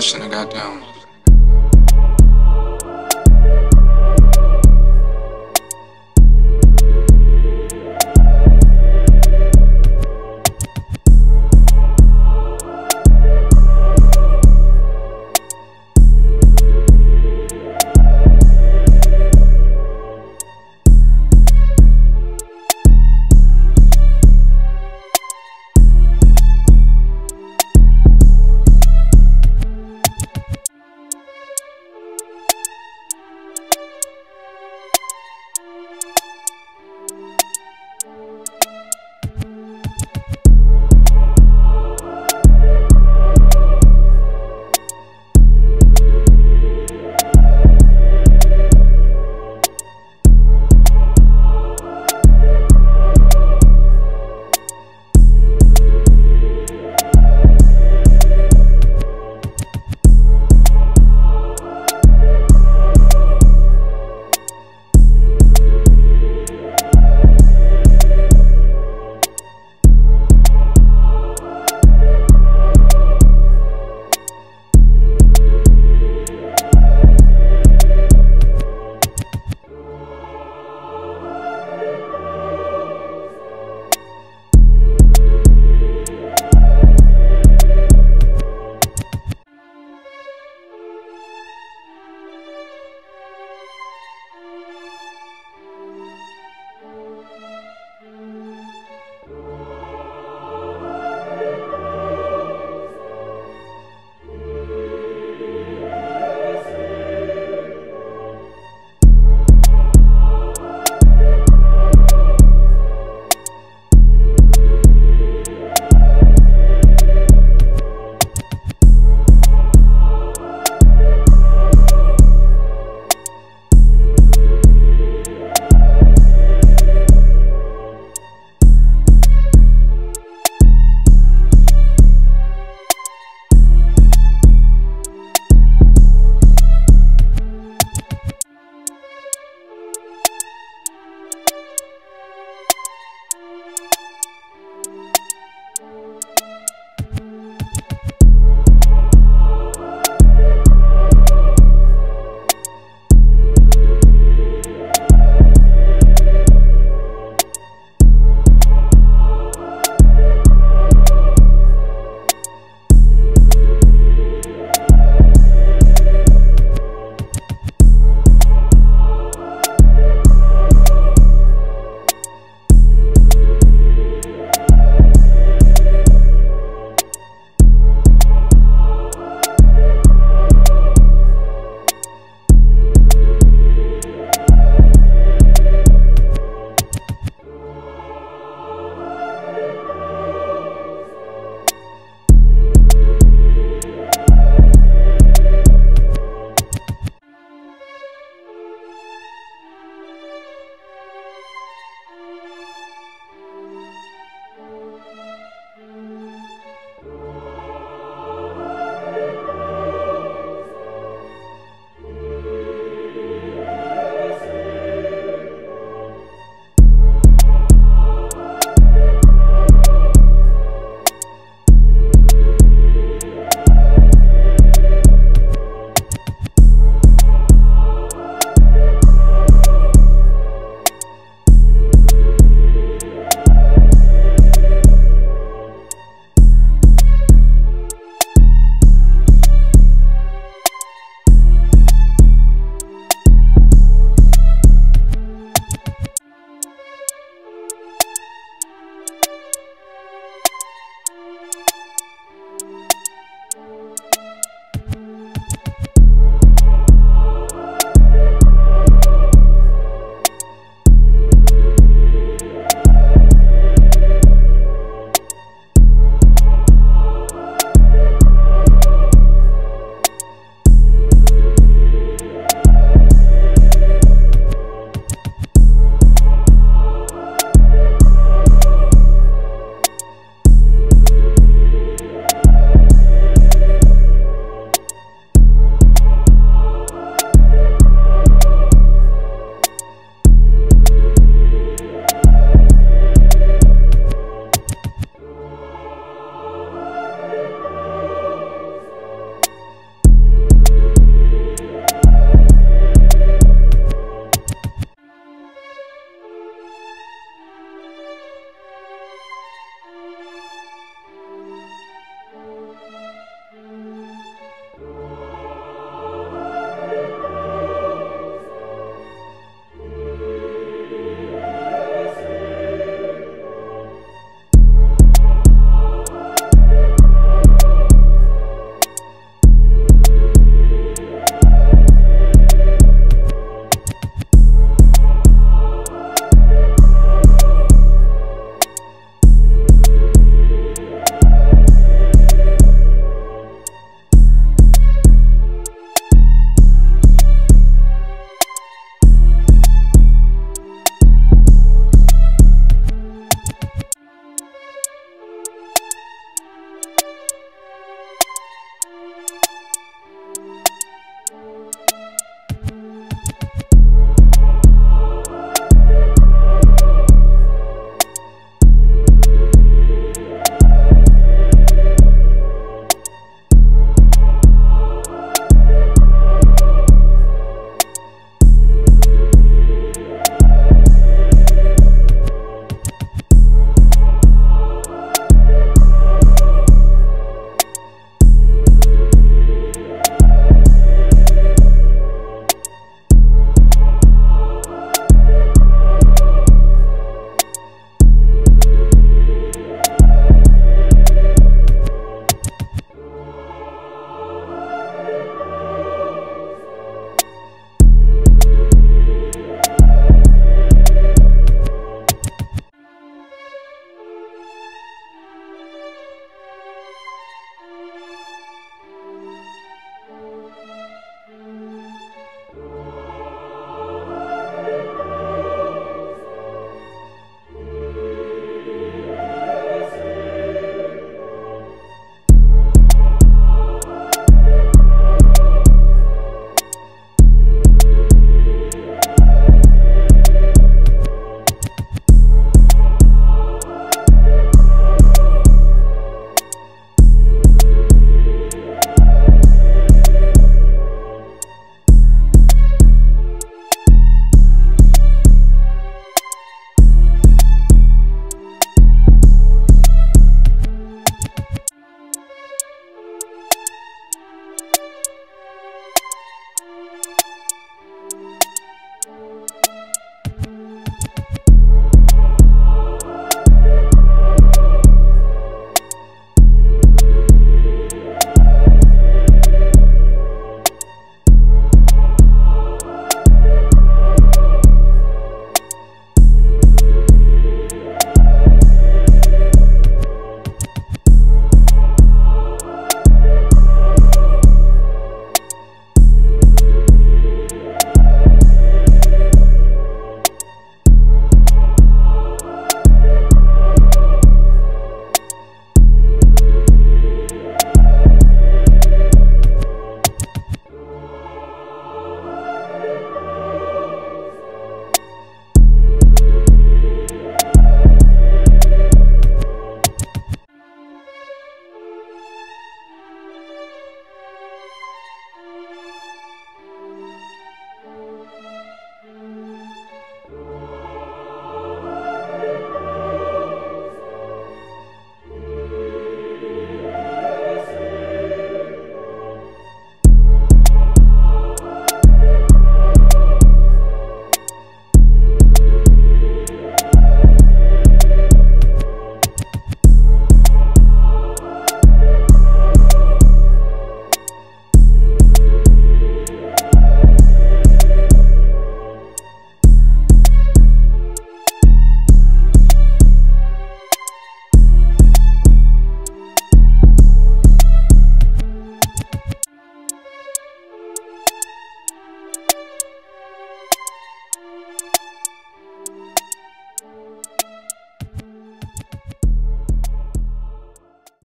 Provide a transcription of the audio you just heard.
should have got down